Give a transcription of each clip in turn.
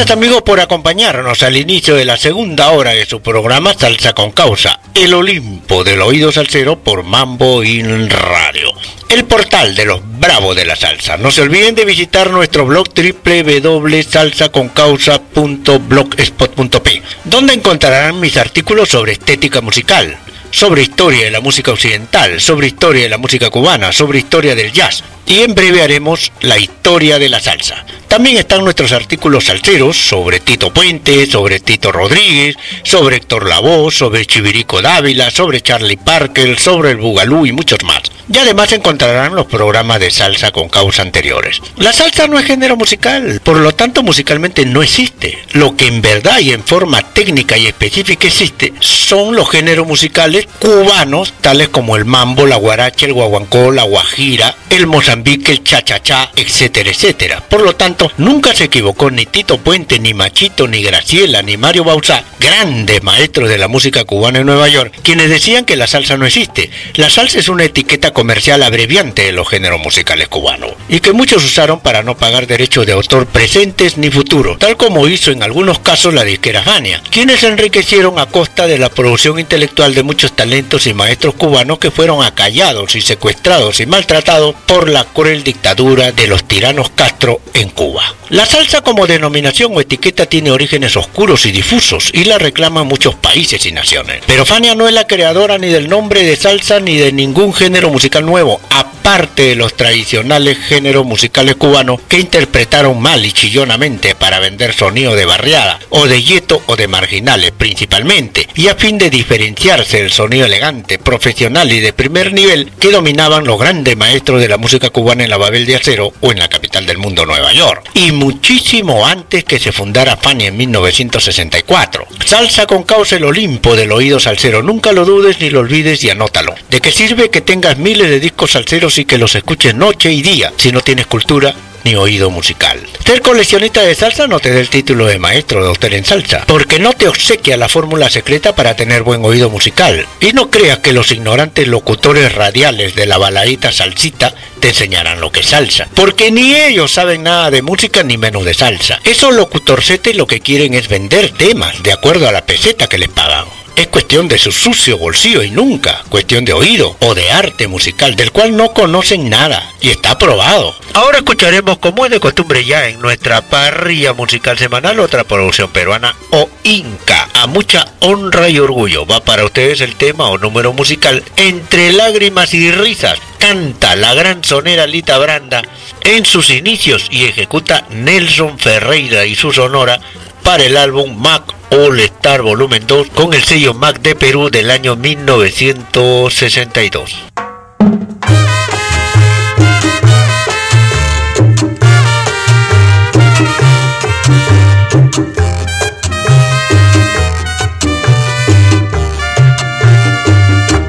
Gracias amigos por acompañarnos al inicio de la segunda hora de su programa Salsa con Causa, el Olimpo del oído salsero por Mambo In Radio, el portal de los bravos de la salsa. No se olviden de visitar nuestro blog www.salsaconcausa.blogspot.p, donde encontrarán mis artículos sobre estética musical, sobre historia de la música occidental, sobre historia de la música cubana, sobre historia del jazz. Y en breve haremos la historia de la salsa. También están nuestros artículos salseros sobre Tito Puente, sobre Tito Rodríguez, sobre Héctor Lavoe, sobre Chivirico Dávila, sobre Charlie Parker, sobre el Bugalú y muchos más. Y además encontrarán los programas de salsa con causa anteriores. La salsa no es género musical, por lo tanto musicalmente no existe. Lo que en verdad y en forma técnica y específica existe son los géneros musicales cubanos, tales como el mambo, la guaracha, el guaguancó, la guajira, el mozambique, el cha-cha-cha, etcétera, etcétera. Por lo tanto, nunca se equivocó ni Tito Puente, ni Machito, ni Graciela, ni Mario Bauzá, grandes maestros de la música cubana en Nueva York, quienes decían que la salsa no existe. La salsa es una etiqueta comercial abreviante de los géneros musicales cubanos, y que muchos usaron para no pagar derechos de autor presentes ni futuros, tal como hizo en algunos casos la disquera Fania, quienes se enriquecieron a costa de la producción intelectual de muchos talentos y maestros cubanos que fueron acallados y secuestrados y maltratados por la cruel dictadura de los tiranos Castro en Cuba. La salsa como denominación o etiqueta tiene orígenes oscuros y difusos y la reclaman muchos países y naciones. Pero Fania no es la creadora ni del nombre de salsa ni de ningún género musical nuevo, aparte de los tradicionales géneros musicales cubanos que interpretaron mal y chillonamente para vender sonido de barriada o de yeto o de marginales principalmente, y a fin de diferenciarse del sonido elegante, profesional y de primer nivel que dominaban los grandes maestros de la música cubana en la Babel de Acero o en la capital del mundo Nueva York y muchísimo antes que se fundara Fania en 1964. Salsa con causa el Olimpo del oído salsero, nunca lo dudes ni lo olvides y anótalo. ¿De qué sirve que tengas miles de discos salseros y que los escuches noche y día si no tienes cultura ni oído musical. Ser coleccionista de salsa no te da el título de maestro doctor en salsa, porque no te obsequia la fórmula secreta para tener buen oído musical. Y no creas que los ignorantes locutores radiales de la baladita salsita te enseñarán lo que es salsa, porque ni ellos saben nada de música ni menos de salsa. Esos locutorcetes lo que quieren es vender temas de acuerdo a la peseta que les pagan es cuestión de su sucio bolsillo y nunca cuestión de oído o de arte musical del cual no conocen nada y está probado. Ahora escucharemos como es de costumbre ya en nuestra parrilla musical semanal otra producción peruana o Inca. A mucha honra y orgullo va para ustedes el tema o número musical Entre lágrimas y risas. Canta la gran sonera Lita Branda en sus inicios y ejecuta Nelson Ferreira y su sonora para el álbum Mac All Star Volumen 2 con el sello Mac de Perú del año 1962.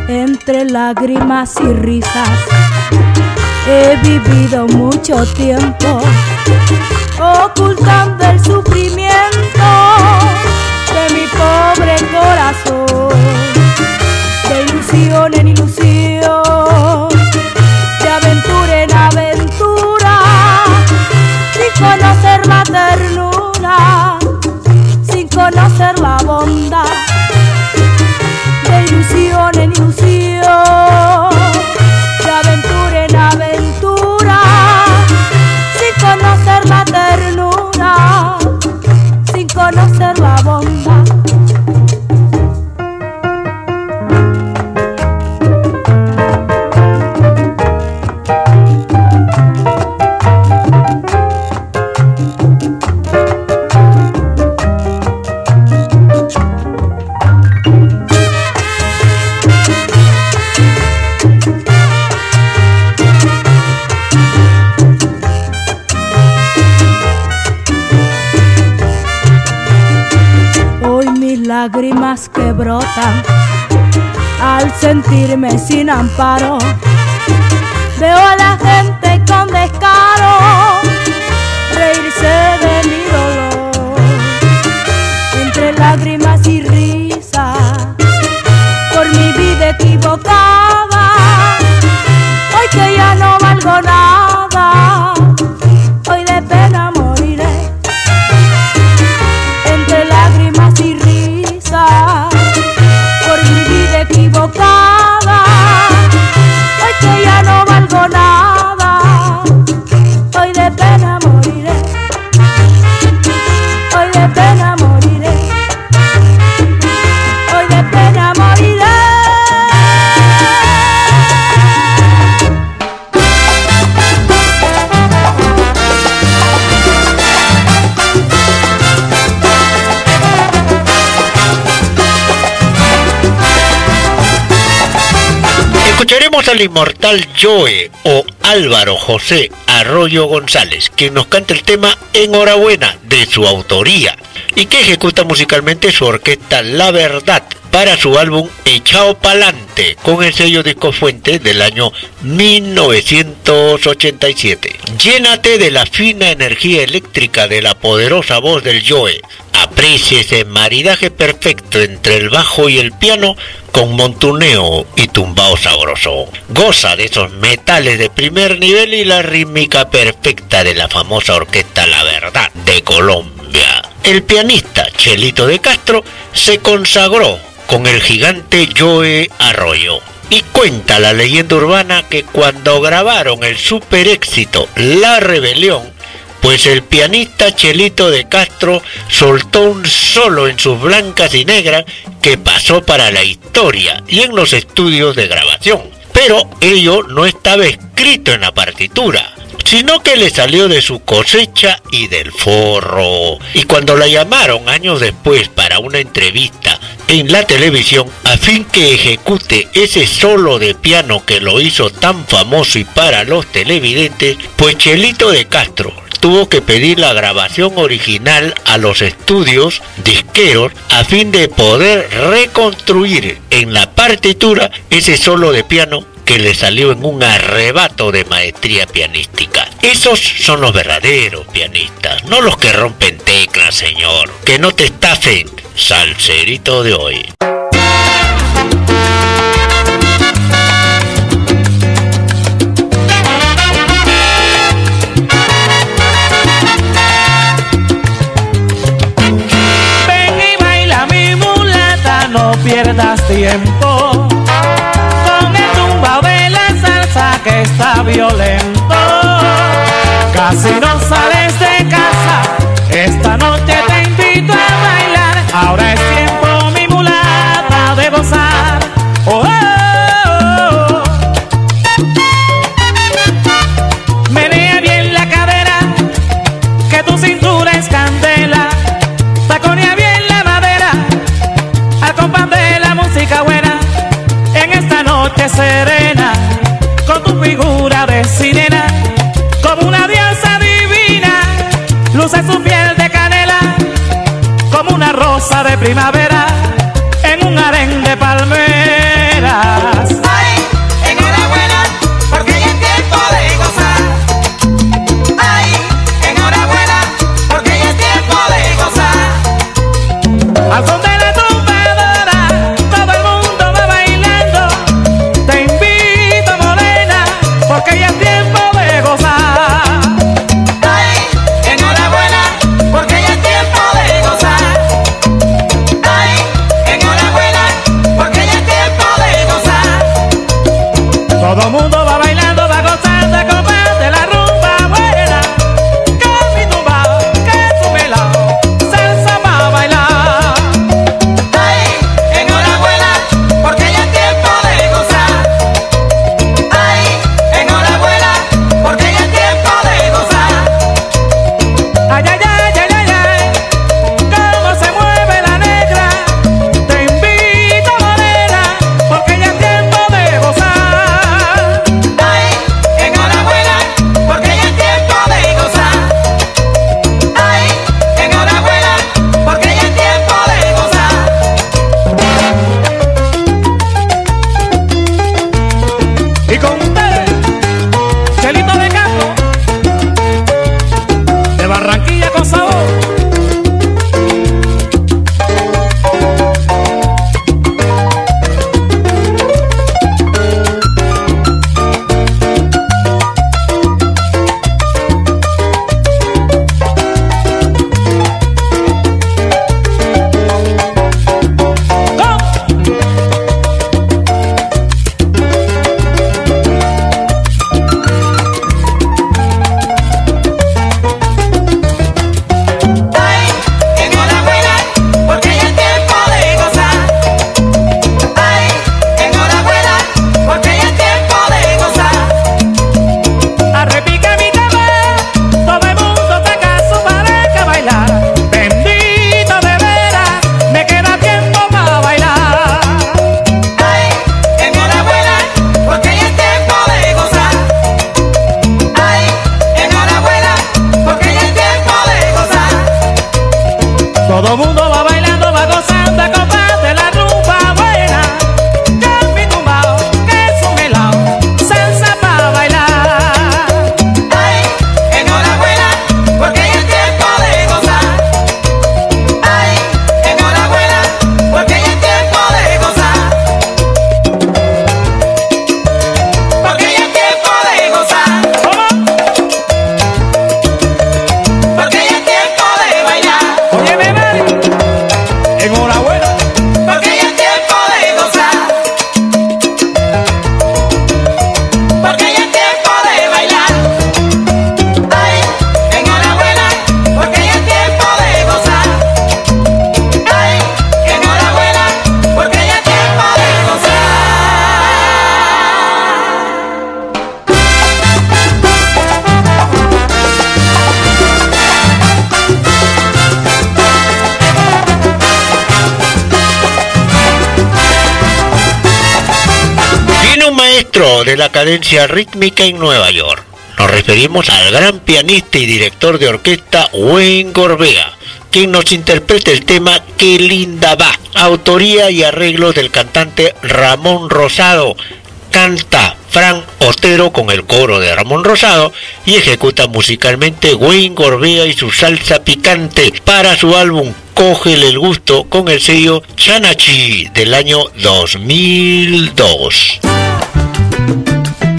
Entre lágrimas y risas he vivido mucho tiempo ocultando el sufrimiento de mi pobre corazón, de ilusión en ilusión, de aventura en aventura, sin conocer la ternura, sin conocer la bondad, de ilusión en ilusión. Lágrimas que brotan al sentirme sin amparo. Veo a la gente con descaro reírse de mi dolor entre lágrimas y risas por mi vida equivocada. Al inmortal Joe o Álvaro José Arroyo González, quien nos canta el tema Enhorabuena de su autoría y que ejecuta musicalmente su orquesta La Verdad para su álbum Echao Pa'lante con el sello Disco Fuente del año 1987. Llénate de la fina energía eléctrica de la poderosa voz del Joe. Aprecie ese maridaje perfecto entre el bajo y el piano con montuneo y tumbao sabroso. Goza de esos metales de primer nivel y la rítmica perfecta de la famosa orquesta La Verdad de Colombia. El pianista Chelito de Castro se consagró con el gigante Joe Arroyo. Y cuenta la leyenda urbana que cuando grabaron el super éxito La Rebelión, pues el pianista Chelito de Castro soltó un solo en sus blancas y negras que pasó para la historia y en los estudios de grabación. Pero ello no estaba escrito en la partitura, sino que le salió de su cosecha y del forro. Y cuando la llamaron años después para una entrevista en la televisión a fin que ejecute ese solo de piano que lo hizo tan famoso y para los televidentes, pues Chelito de Castro tuvo que pedir la grabación original a los estudios disqueros a fin de poder reconstruir en la partitura ese solo de piano que le salió en un arrebato de maestría pianística. Esos son los verdaderos pianistas, no los que rompen teclas, señor. Que no te estafen, salserito de hoy. Ven y baila mi mulata, no pierdas tiempo que está violento. Casi no sales de casa, esta noche te invito a bailar. Ahora es de primavera, de la cadencia rítmica en Nueva York. Nos referimos al gran pianista y director de orquesta Wayne Gorbea, quien nos interpreta el tema Qué linda va, autoría y arreglo del cantante Ramón Rosado. Canta Fran Otero con el coro de Ramón Rosado y ejecuta musicalmente Wayne Gorbea y su salsa picante para su álbum Cógele el gusto con el sello Chanachi del año 2002. Thank you.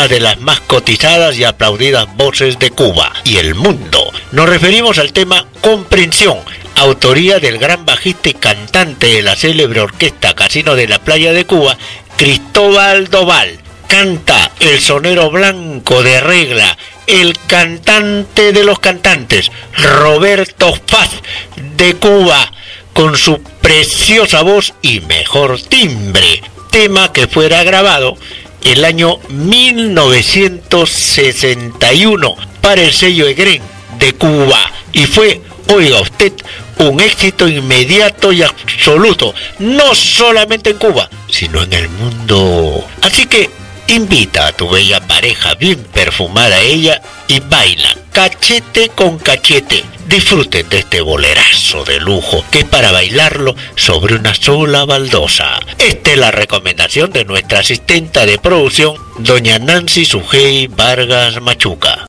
Una de las más cotizadas y aplaudidas voces de Cuba y el mundo. Nos referimos al tema Comprensión, autoría del gran bajista y cantante de la célebre orquesta Casino de la Playa de Cuba, Cristóbal Doval. Canta el sonero blanco de regla, el cantante de los cantantes, Roberto Paz de Cuba, con su preciosa voz y mejor timbre. Tema que fuera grabado el año 1961 para el sello Egren de Cuba y fue, oiga usted, un éxito inmediato y absoluto, no solamente en Cuba, sino en el mundo. Así que invita a tu bella pareja bien perfumada a ella y baila cachete con cachete. Disfruten de este bolerazo de lujo que es para bailarlo sobre una sola baldosa. Esta es la recomendación de nuestra asistenta de producción, doña Nancy Sujei Vargas Machuca.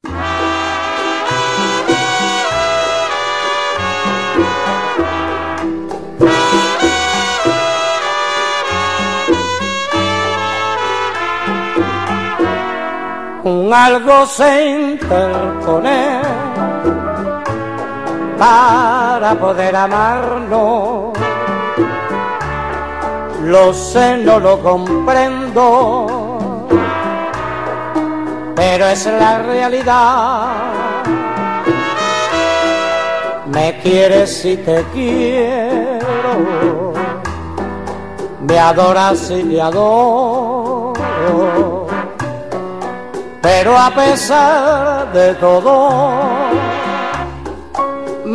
un algo se para poder amarnos. Lo sé, no lo comprendo, pero es la realidad. Me quieres y te quiero, me adoras y te adoro pero a pesar de todo,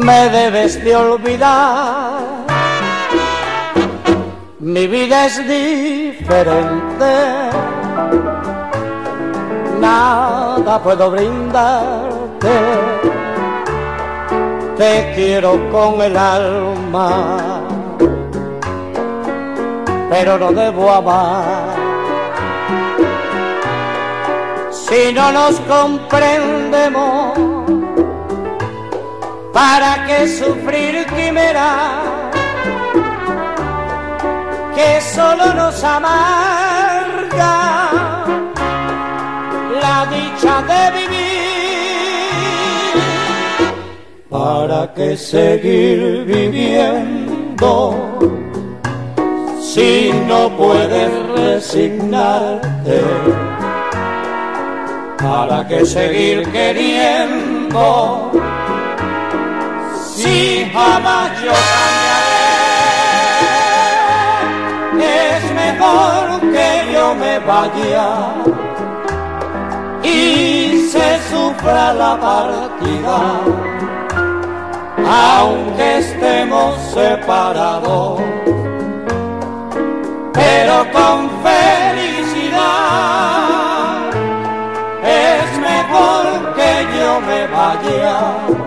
me debes de olvidar. Mi vida es diferente, nada puedo brindarte. Te quiero con el alma, pero no debo amar si no nos comprendemos, ¿para qué sufrir quimera que solo nos amarga la dicha de vivir? ¿Para qué seguir viviendo si no puedes resignarte? ¿Para qué seguir queriendo si jamás yo cambiaré? Es mejor que yo me vaya y se sufra la partida, aunque estemos separados, pero con felicidad que yo me vaya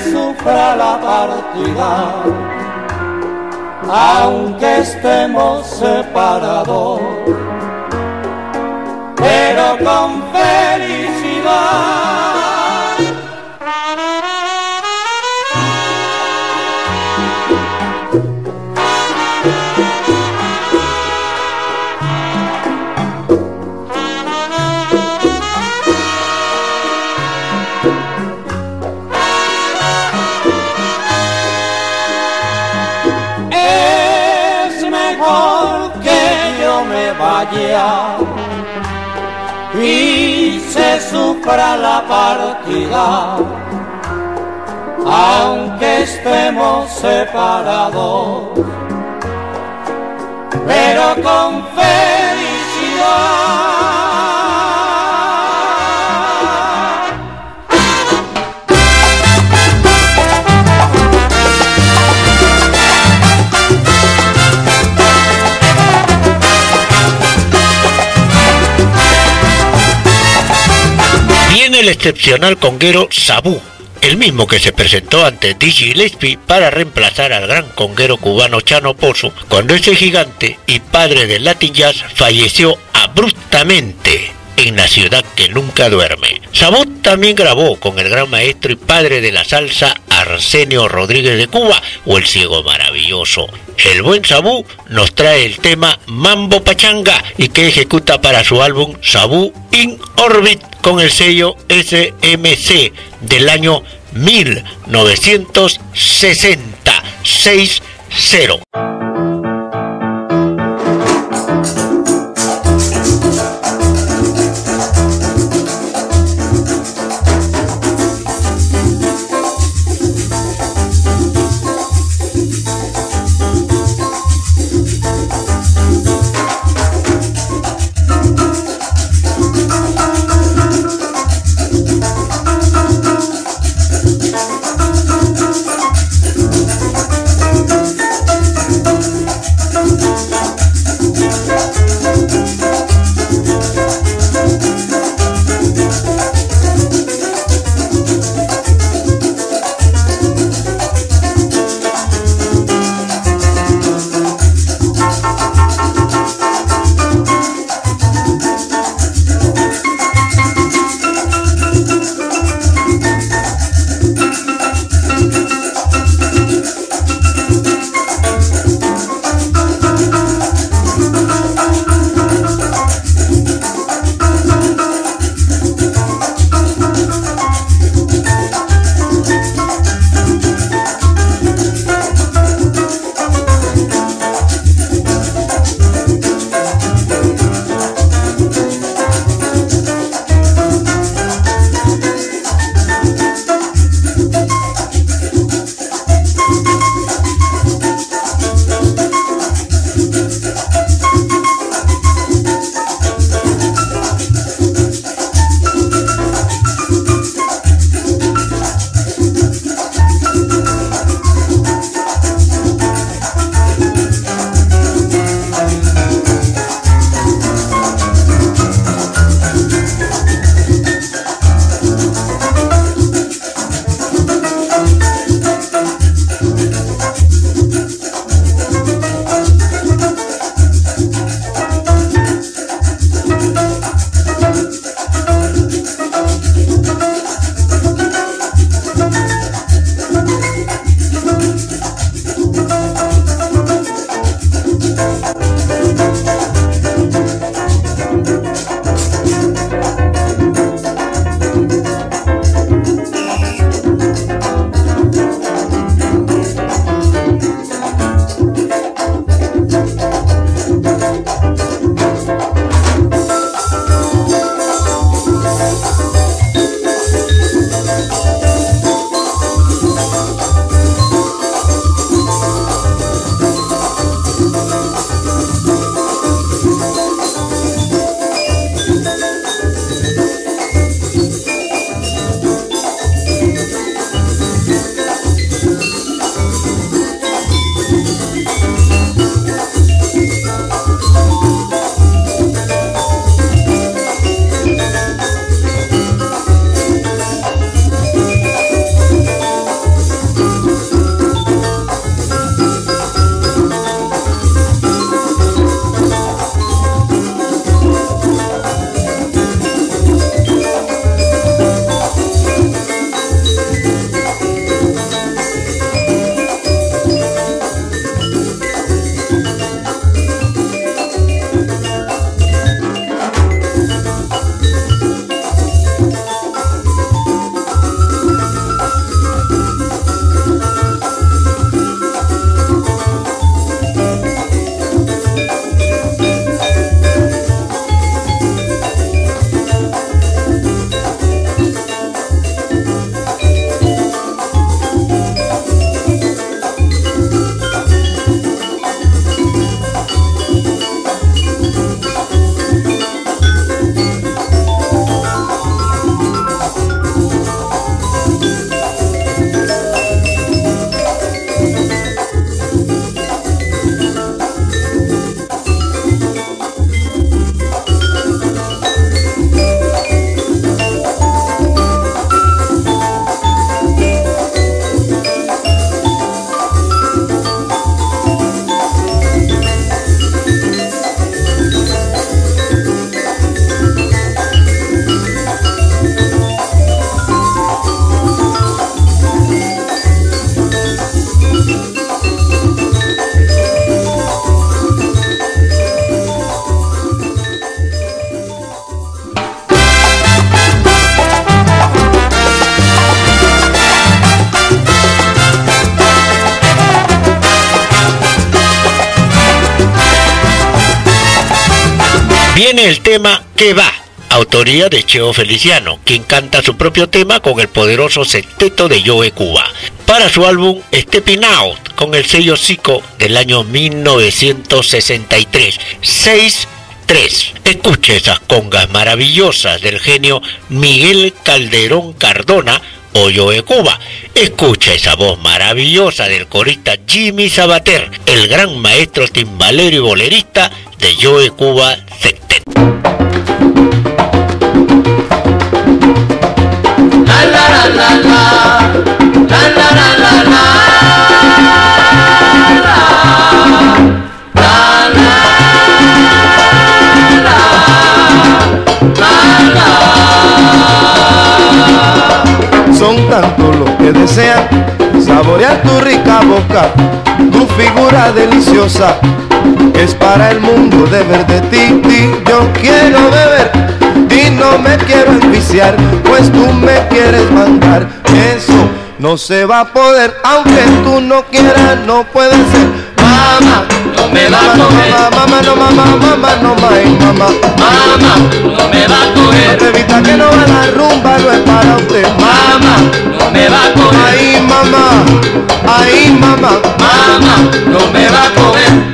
sufra la partida, aunque estemos separados, pero con felicidad. Y se sufra la partida, aunque estemos separados, pero con felicidad. El excepcional conguero Sabú, el mismo que se presentó ante Digi Gillespie para reemplazar al gran conguero cubano Chano Pozo cuando ese gigante y padre del Latin Jazz falleció abruptamente en La ciudad que nunca duerme. Sabot también grabó con el gran maestro y padre de la salsa Arsenio Rodríguez de Cuba o El Ciego Maravilloso. El buen Sabú nos trae el tema Mambo Pachanga y que ejecuta para su álbum Sabú in Orbit con el sello SMC del año 1960. 6-0. Va, autoría de Cheo Feliciano, quien canta su propio tema con el poderoso sexteto de Joe Cuba, para su álbum Stepping Out, con el sello Zico del año 1963. 6 3. Escuche esas congas maravillosas del genio Miguel Calderón Cardona o Joe Cuba. Escucha esa voz maravillosa del corista Jimmy Sabater, el gran maestro timbalero y bolerista de Joe Cuba Sextet. Son tantos los que desean saborear tu rica boca, tu figura deliciosa es para el mundo beber de ti, ti yo quiero beber y no me quiero enviciar, pues tú me quieres mandar, eso no se va a poder, aunque tú no quieras, no puede ser. Mamá, no me va a coger. Mamá, no mamá, mamá, no my, mamá. Mamá, no me va a No coger. te evita que no va la rumba, no es para usted. Mamá, no me va a coger. Ay, mamá, ay, mamá. Mamá, no me va a coger.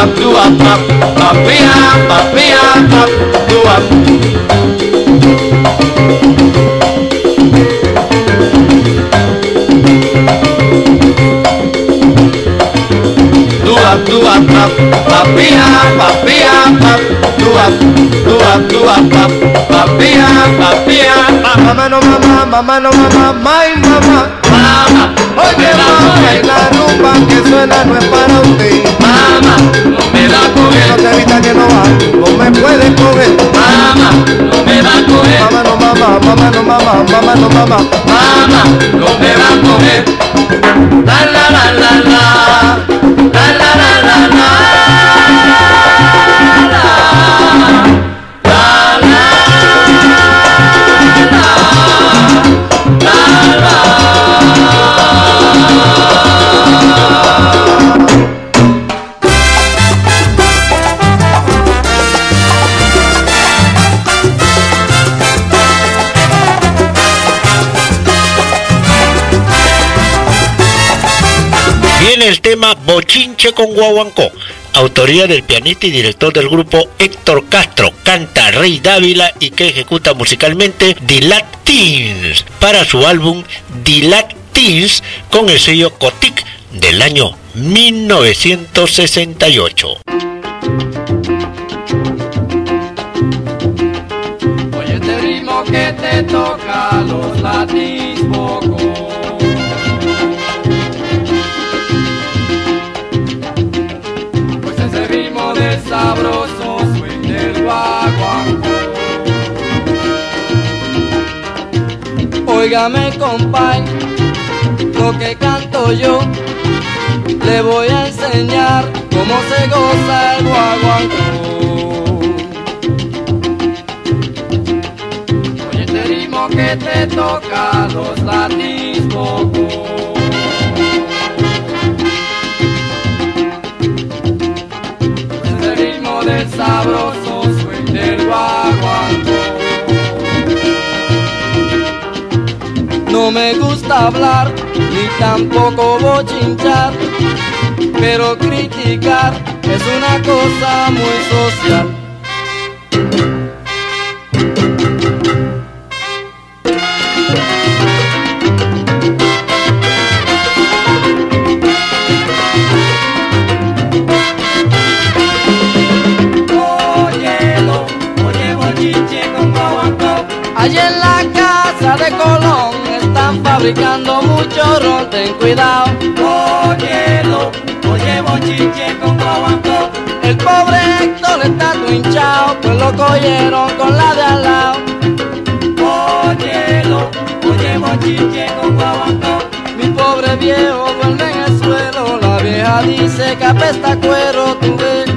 tap dua tap tuap tuap tuap papia dua tuap tuap tuap tapi tuap papia papia dua dua tuap tuap tuap papia papia mama no mama mama no mama my mama. Oye, mamá, y la rumba que suena no es para usted. mamá, no me va a No te evita que no va, no me puede coger. Mamá, no me va a coger. Mamá no mamá, mamá no mamá, mamá no mamá. Mamá, no me va a coger. La la la la la. La la la la la. Tema Bochinche con Guaguancó, autoría del pianista y director del grupo Héctor Castro, canta Rey Dávila y que ejecuta musicalmente Dilat Teens. Para su álbum Dilat con el sello Cotic del año 1968. Oye este ritmo que te toca los latis Óigame, compay, lo que canto yo, le voy a enseñar cómo se goza el guaguancó. Oye este ritmo que te toca los latis poco. Ese ritmo del sabroso swing del guaguancó. No me gusta hablar, ni tampoco bochinchar, pero criticar es una cosa muy social. Fabricando mucho ron, ten cuidado. Óyelo, oye bochinche con guaguancó. El pobre Héctor está hinchado, pues lo cogieron con la de al lado. Óyelo, oye bochinche con Mi pobre viejo duerme en el suelo, la vieja dice que apesta cuero, tú ves.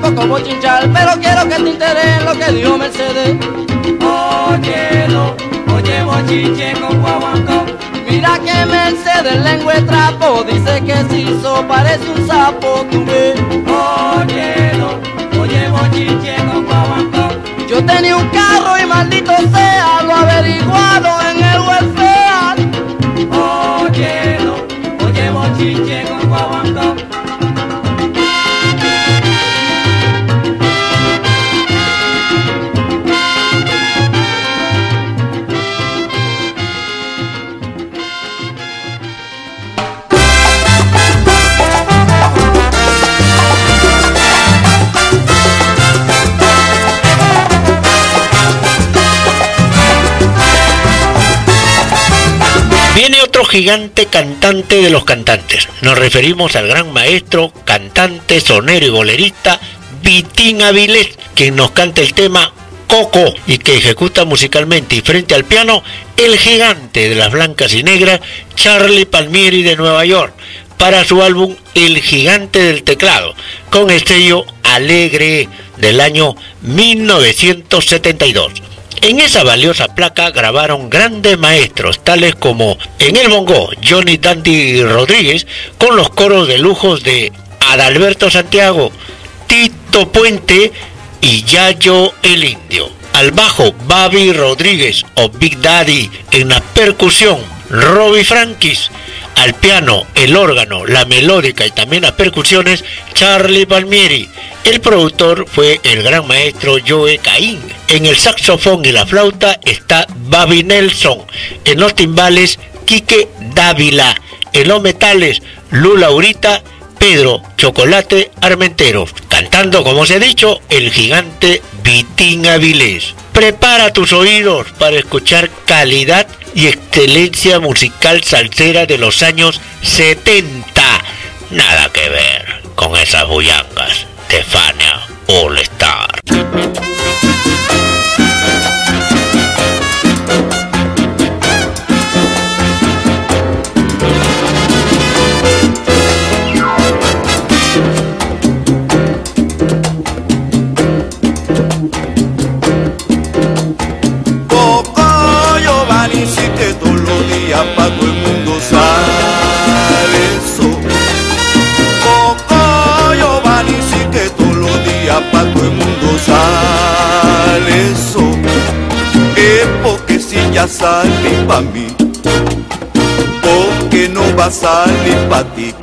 Tampoco bochinchar, pero quiero que te enteres lo que dijo Mercedes. Óyelo, oye bochiche con guaguancó. Mira que Mercedes lengua de trapo, dice que se hizo parece un sapo, tú ves. Óyelo, oye bochiche con guaguancó. Yo tenía un carro y maldito sea, lo averiguado en el welfare. Oye bochiche con guaguancó. Gigante cantante de los cantantes. Nos referimos al gran maestro, cantante, sonero y bolerista Vitín Avilés, quien nos canta el tema Coco y que ejecuta musicalmente y frente al piano el gigante de las blancas y negras Charlie Palmieri de Nueva York para su álbum El gigante del teclado con el sello Alegre del año 1972. En esa valiosa placa grabaron grandes maestros tales como en el bongo Johnny Dandy Rodríguez con los coros de lujos de Adalberto Santiago, Tito Puente y Yayo el Indio. Al bajo Babi Rodríguez o Big Daddy en la percusión Robbie Frankis. Al piano, el órgano, la melódica y también las percusiones Charlie Palmieri. El productor fue el gran maestro Joe Caín. En el saxofón y la flauta está Babi Nelson. En los timbales Quique Dávila. En los metales Lula Urita Pedro Chocolate Armentero, cantando, como se ha dicho, el gigante Vitín Avilés. Prepara tus oídos para escuchar calidad y excelencia musical salsera de los años 70. Nada que ver con esas bullangas de Fania All Star. Que no va a salir para ti.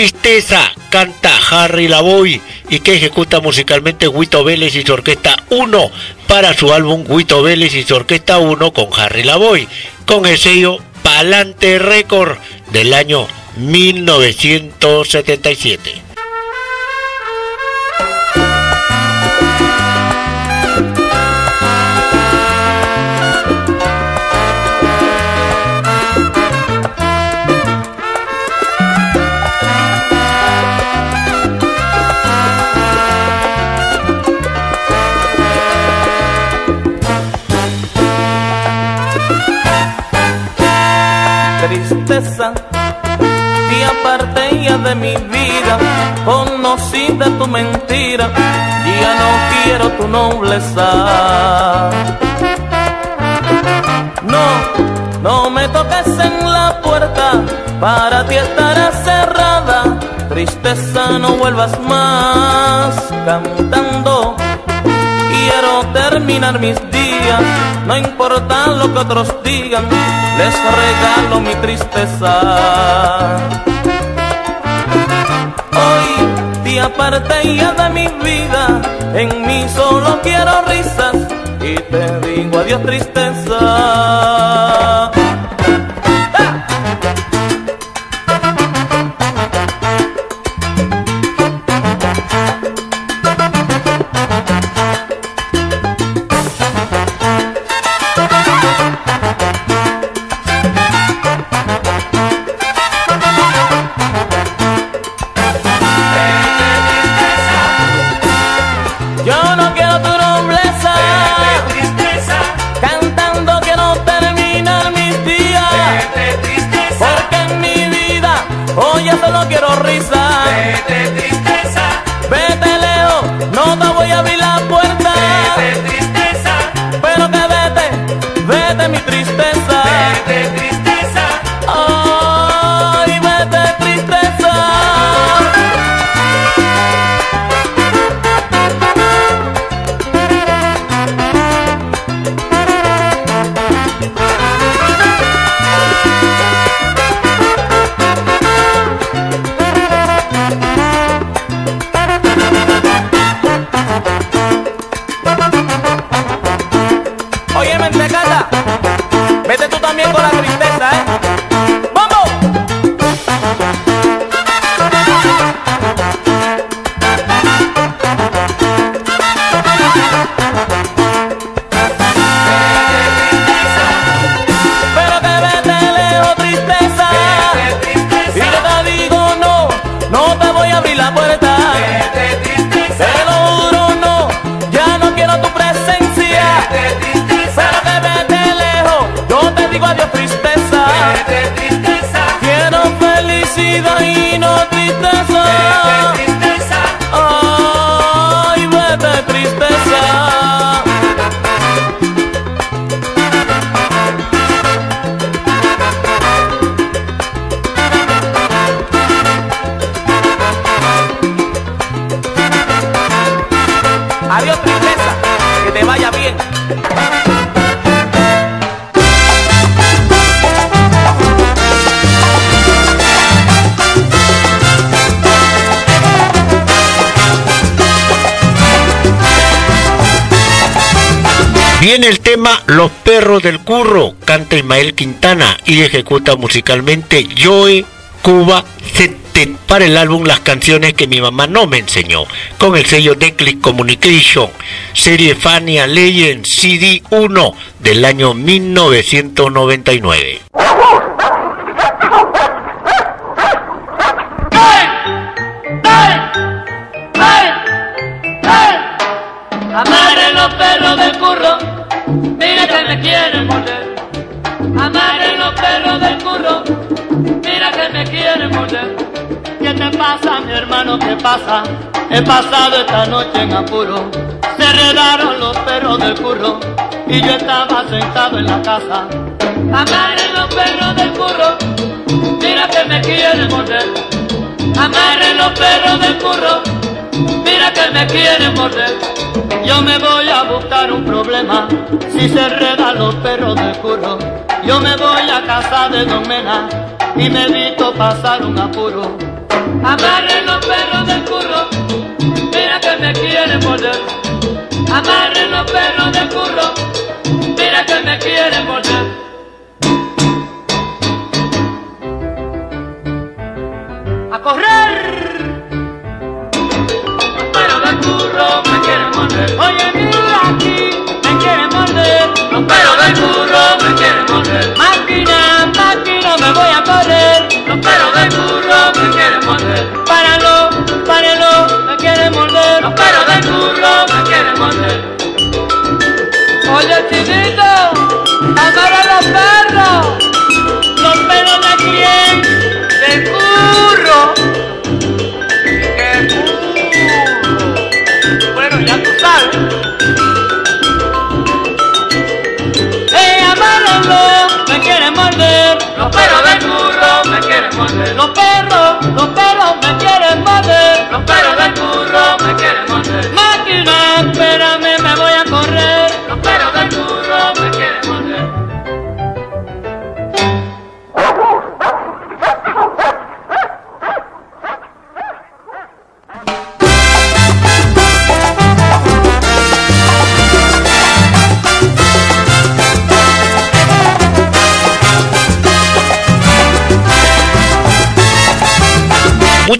Tristeza, canta Harry Lavoy y que ejecuta musicalmente Huito Vélez y su Orquesta 1 para su álbum Huito Vélez y su Orquesta 1 con Harry Lavoy, con el sello Palante Record del año 1977. De mi vida conocí de tu mentira ya no quiero tu nobleza no no me toques en la puerta para ti estará cerrada tristeza no vuelvas más cantando quiero terminar mis días, no importa lo que otros digan, les regalo mi tristeza. Hoy te aparté ya de mi vida, en mí solo quiero risas y te digo adiós tristeza. Yo no Adiós que te vaya bien. Viene el tema Los perros del curro, canta Ismael Quintana y ejecuta musicalmente Joe Cuba 70. cassette para el álbum Las canciones que mi mamá no me enseñó, con el sello Declic Communication, serie Fania Legend CD 1 del año 1999. Amare los perros del curro, mira que me quieren morder. Amare los perros del curro, mira que me quieren morder. ¿Qué pasa, mi hermano? ¿Qué pasa? He pasado esta noche en apuro. Se enredaron los perros del curro y yo estaba sentado en la casa. Amare los perros del curro, mira que me quieren morder. Amare los perros del curro, mira que me quieren morder. Yo me voy a buscar un problema si se enredan los perros del curro. Yo me voy a casa de Don Mena y me evito pasar un apuro. Amarren los perros del curro, mira que me quieren morder. Amarren los perros del curro, mira que me quieren morder. A correr. Los perros del curro me quieren morder. Oye, me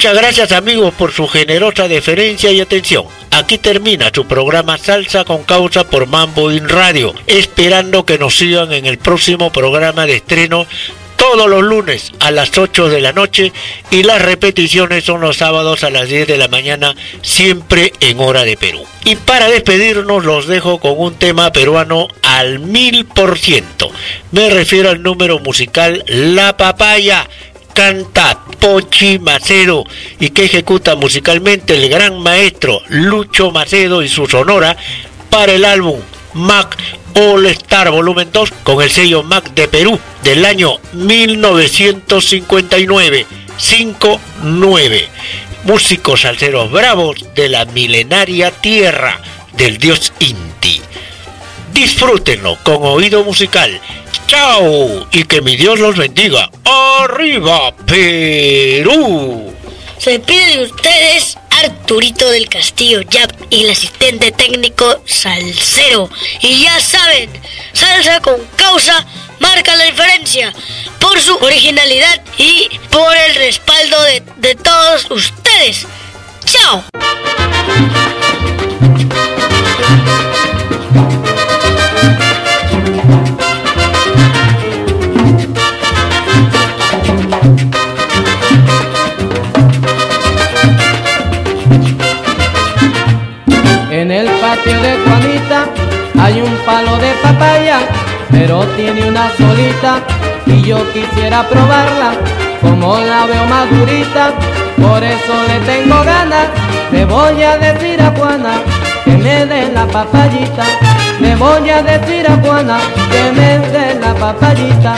Muchas gracias amigos por su generosa deferencia y atención. Aquí termina su programa Salsa con Causa por Mambo In Radio, esperando que nos sigan en el próximo programa de estreno todos los lunes a las 8 de la noche y las repeticiones son los sábados a las 10 de la mañana, siempre en hora de Perú. Y para despedirnos los dejo con un tema peruano al mil por ciento. Me refiero al número musical La Papaya canta Pochi Macedo y que ejecuta musicalmente el gran maestro Lucho Macedo y su sonora para el álbum Mac All Star Volumen 2 con el sello Mac de Perú del año 1959 59 músicos salseros bravos de la milenaria tierra del dios Inti disfrútenlo con oído musical chao y que mi Dios los bendiga arriba Perú Se pide de ustedes Arturito del Castillo Yap y el asistente técnico Salsero. Y ya saben, salsa con causa marca la diferencia por su originalidad y por el respaldo de, de todos ustedes. ¡Chao! Hay un palo de papaya, pero tiene una solita y yo quisiera probarla. Como la veo madurita, por eso le tengo ganas. Le voy a decir a Juana que me dé la papayita. Le voy a decir a Juana que me dé la papayita.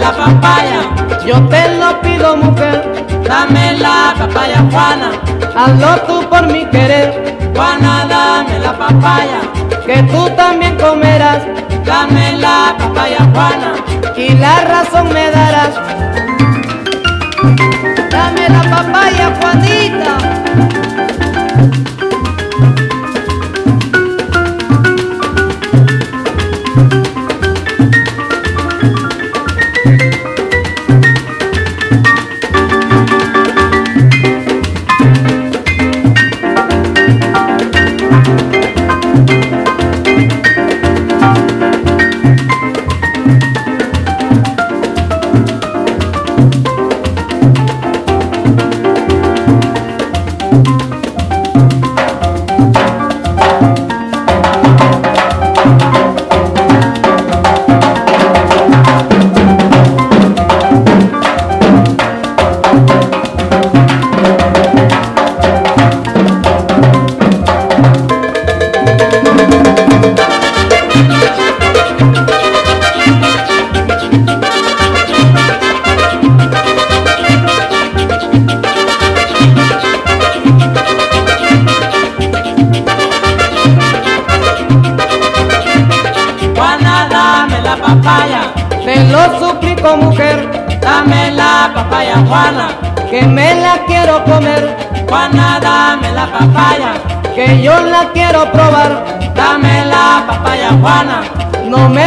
La papaya. Yo te lo pido, mujer. Dame la papaya, Juana. Hazlo tú por mi querer. Juana, dame la papaya. Que tú también comerás. Dame la papaya, Juana. Y la razón me darás. Dame la papaya, Juanita. Probar. Dame la papaya, Juana. No me